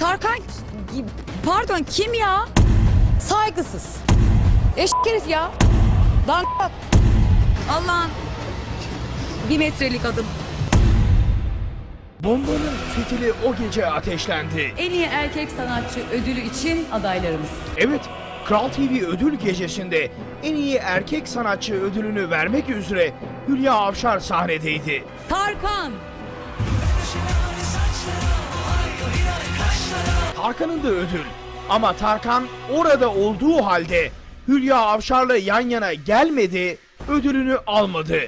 Tarkan pardon kim ya? Saygısız. Eşek herif ya. Lan bak. Allah'ın bir metrelik adım. Bombanın fitili o gece ateşlendi. En iyi erkek sanatçı ödülü için adaylarımız. Evet, Kral TV ödül gecesinde en iyi erkek sanatçı ödülünü vermek üzere Hülya Avşar sahnedeydi. Tarkan. Tarkan'ın da ödül. Ama Tarkan orada olduğu halde Hülya Avşar'la yan yana gelmedi, ödülünü almadı.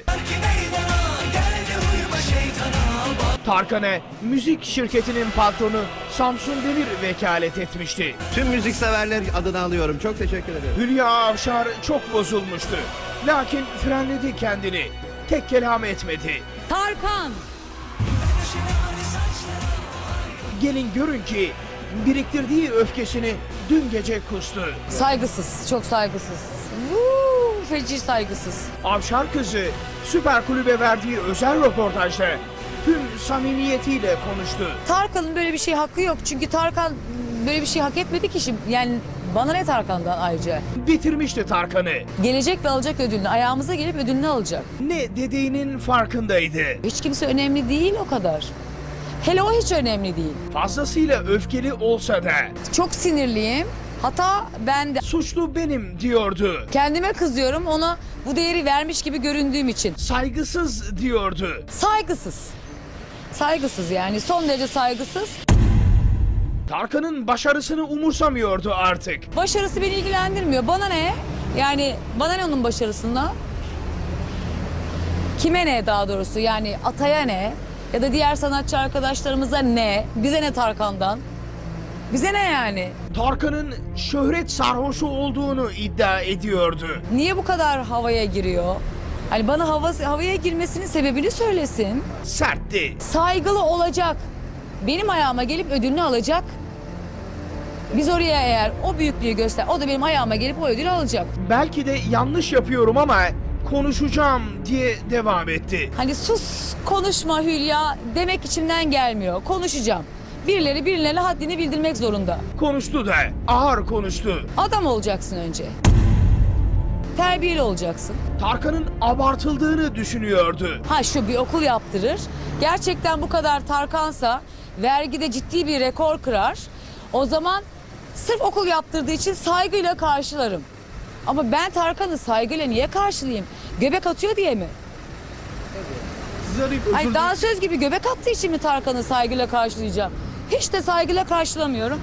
Tarkan'a müzik şirketinin patronu Samsun Demir vekalet etmişti. Tüm müzikseverler adına alıyorum. Çok teşekkür ederim. Hülya Avşar çok bozulmuştu. Lakin frenledi kendini. Tek kelam etmedi. Tarkan. Gelin görün ki biriktirdiği öfkesini dün gece kustu. Saygısız. Çok saygısız. Vuu, feci saygısız. Avşar kızı Süper Kulübe verdiği özel röportajda tüm samimiyetiyle konuştu. Tarkan'ın böyle bir şey hakkı yok. Çünkü Tarkan böyle bir şey hak etmedi ki şimdi. Yani bana ne Tarkan'dan ayrıca? Bitirmişti Tarkan'ı. Gelecek ve alacak ödülünü. Ayağımıza gelip ödülünü alacak. Ne dediğinin farkındaydı. Hiç kimse önemli değil o kadar. Hele o hiç önemli değil. Fazlasıyla öfkeli olsa da Çok sinirliyim. Hata bende. suçlu benim diyordu. Kendime kızıyorum ona bu değeri vermiş gibi göründüğüm için. Saygısız diyordu. Saygısız. Saygısız yani son derece saygısız. Tarkan'ın başarısını umursamıyordu artık. Başarısı beni ilgilendirmiyor. Bana ne? Yani bana ne onun başarısından? Kime ne daha doğrusu? Yani Atay'a ne? Ya da diğer sanatçı arkadaşlarımıza ne? Bize ne Tarkan'dan? Bize ne yani? Tarkan'ın şöhret sarhoşu olduğunu iddia ediyordu. Niye bu kadar havaya giriyor? Hani bana hava, havaya girmesinin sebebini söylesin. Sertti. Saygılı olacak. Benim ayağıma gelip ödülünü alacak. Biz oraya eğer o büyüklüğü göster, o da benim ayağıma gelip o ödülü alacak. Belki de yanlış yapıyorum ama konuşacağım diye devam etti. Hani sus konuşma Hülya demek içimden gelmiyor. Konuşacağım. Birileri birilerine haddini bildirmek zorunda. Konuştu da ağır konuştu. Adam olacaksın önce. Terbiyeli olacaksın. Tarkan'ın abartıldığını düşünüyordu. Ha şu bir okul yaptırır. Gerçekten bu kadar Tarkansa vergide ciddi bir rekor kırar. O zaman sırf okul yaptırdığı için saygıyla karşılarım. Ama ben Tarkan'ı saygıyla niye karşılayayım? Göbek atıyor diye mi? Ay dansöz gibi göbek attığı için mi Tarkan'ı saygıyla karşılayacağım? Hiç de saygıyla karşılamıyorum.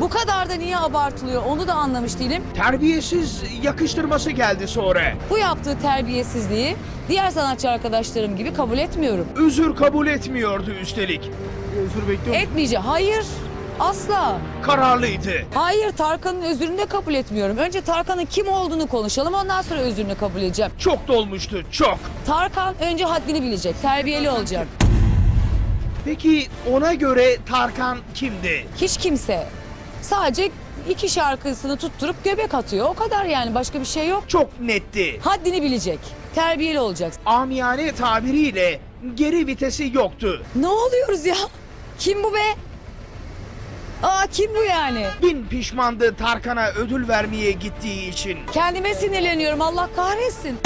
Bu kadar da niye abartılıyor onu da anlamış değilim. Terbiyesiz yakıştırması geldi sonra. Bu yaptığı terbiyesizliği diğer sanatçı arkadaşlarım gibi kabul etmiyorum. Özür kabul etmiyordu üstelik. Etmeyeceğim. Hayır. Asla. Kararlıydı. Hayır Tarkan'ın özrünü de kabul etmiyorum. Önce Tarkan'ın kim olduğunu konuşalım ondan sonra özrünü kabul edeceğim. Çok dolmuştu, çok. Tarkan önce haddini bilecek, terbiyeli olacak. Peki ona göre Tarkan kimdi? Hiç kimse sadece iki şarkısını tutturup göbek atıyor. O kadar yani başka bir şey yok. Çok netti. Haddini bilecek, terbiyeli olacak. Amiyane tabiriyle geri vitesi yoktu. Ne oluyoruz ya? Kim bu be? Aa kim bu yani? Bin pişmandı Tarkan'a ödül vermeye gittiği için. Kendime sinirleniyorum Allah kahretsin.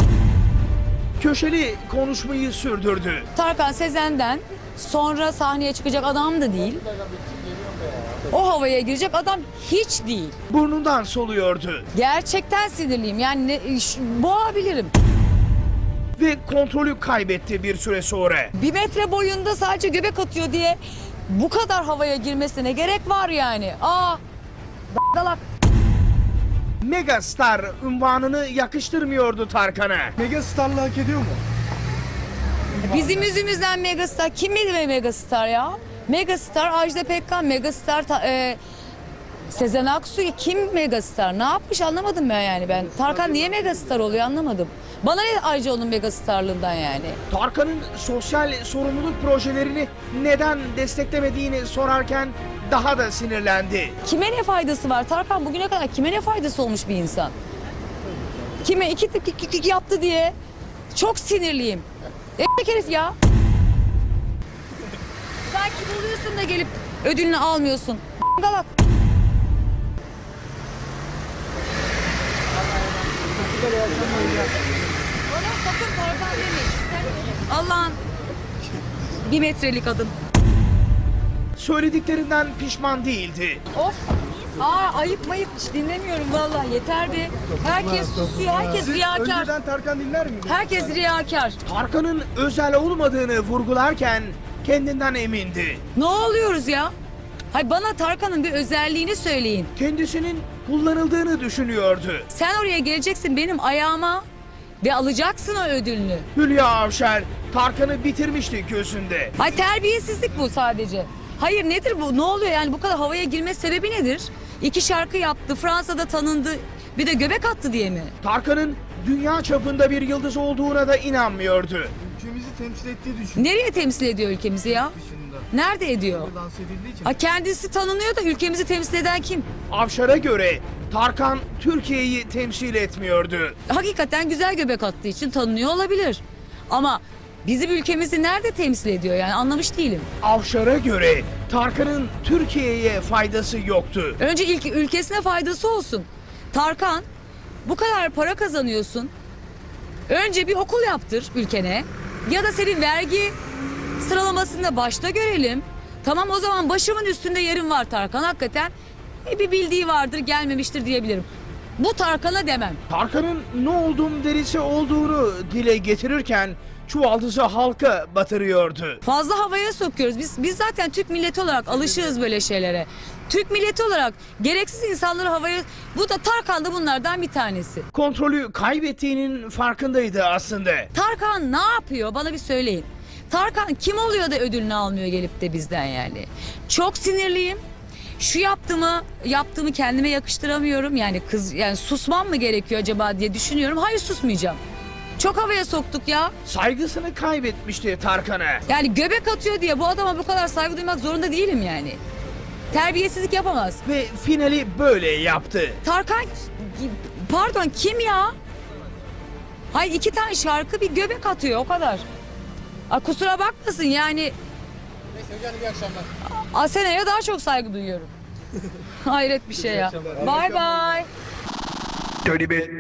Köşeli konuşmayı sürdürdü. Tarkan Sezen'den sonra sahneye çıkacak adam da değil. O havaya girecek adam hiç değil. Burnundan soluyordu Gerçekten sinirliyim. Yani ne, ş- boğabilirim. ve kontrolü kaybetti bir süre sonra. Bir metre boyunda sadece göbek atıyor diye bu kadar havaya girmesine gerek var yani. Aa, dalak. Megastar unvanını yakıştırmıyordu Tarkan'a. Megastar'la hak ediyor mu? Bizim yüzümüzden megastar. Kim benim megastar ya? Megastar Ajda Pekkan, megastar ta- e, Sezen Aksu. Kim megastar? Ne yapmış anlamadım ben yani ben. Tarkan niye megastar oluyor anlamadım. Bana ne ayrıca onun megastarlığından yani? Tarkan'ın sosyal sorumluluk projelerini neden desteklemediğini sorarken daha da sinirlendi. Kime ne faydası var? Tarkan bugüne kadar kime ne faydası olmuş bir insan? Kime iki tık iki tık yaptı diye çok sinirliyim. Eşek herif ya. Sen kim oluyorsun da gelip ödülünü almıyorsun? Galak. Bana sakın Tarkan demeyin. Allah'ın bir metrelik adım. Söylediklerinden pişman değildi. Of. Aa ayıp mayıp hiç dinlemiyorum vallahi yeter be. Herkes susuyor, herkes riyakar. Önceden Tarkan dinler miydi? Herkes riyakar. Tarkan'ın özel olmadığını vurgularken kendinden emindi. Ne oluyoruz ya? Hay bana Tarkan'ın bir özelliğini söyleyin. Kendisinin kullanıldığını düşünüyordu. Sen oraya geleceksin benim ayağıma ve alacaksın o ödülünü. Hülya Avşar Tarkan'ı bitirmişti gözünde. Hay terbiyesizlik bu sadece. Hayır nedir bu? Ne oluyor yani bu kadar havaya girme sebebi nedir? İki şarkı yaptı, Fransa'da tanındı. Bir de göbek attı diye mi? Tarkan'ın dünya çapında bir yıldız olduğuna da inanmıyordu. Ülkemizi temsil ettiği düşün. Nereye temsil ediyor ülkemizi ya? dışında. Nerede ediyor? Dans edildiği için. Ha kendisi tanınıyor da ülkemizi temsil eden kim? Avşar'a göre Tarkan Türkiye'yi temsil etmiyordu. Hakikaten güzel göbek attığı için tanınıyor olabilir. Ama bizim ülkemizi nerede temsil ediyor yani anlamış değilim. Avşar'a göre Tarkan'ın Türkiye'ye faydası yoktu. Önce ilk ülkesine faydası olsun. Tarkan bu kadar para kazanıyorsun. Önce bir okul yaptır ülkene. Ya da senin vergi sıralamasında başta görelim. Tamam o zaman başımın üstünde yerim var Tarkan. Hakikaten e, bir bildiği vardır gelmemiştir diyebilirim. Bu Tarkan'a demem. Tarkan'ın ne oldum derisi olduğunu dile getirirken çuvaldızı halka batırıyordu. Fazla havaya sokuyoruz. Biz biz zaten Türk milleti olarak alışığız böyle şeylere. Türk milleti olarak gereksiz insanları havaya... Bu da Tarkan da bunlardan bir tanesi. Kontrolü kaybettiğinin farkındaydı aslında. Tarkan ne yapıyor bana bir söyleyin. Tarkan kim oluyor da ödülünü almıyor gelip de bizden yani. Çok sinirliyim. Şu yaptığımı yaptığımı kendime yakıştıramıyorum. Yani kız yani susmam mı gerekiyor acaba diye düşünüyorum. Hayır susmayacağım. Çok havaya soktuk ya. Saygısını kaybetmişti Tarkan'a. Yani göbek atıyor diye bu adama bu kadar saygı duymak zorunda değilim yani. Terbiyesizlik yapamaz. Ve finali böyle yaptı. Tarkan pardon kim ya? Hay iki tane şarkı bir göbek atıyor o kadar. A, kusura bakmasın yani Neyse hocam iyi akşamlar. Asena'ya daha çok saygı duyuyorum. Hayret bir şey ya. Bye bye. Şöyle bir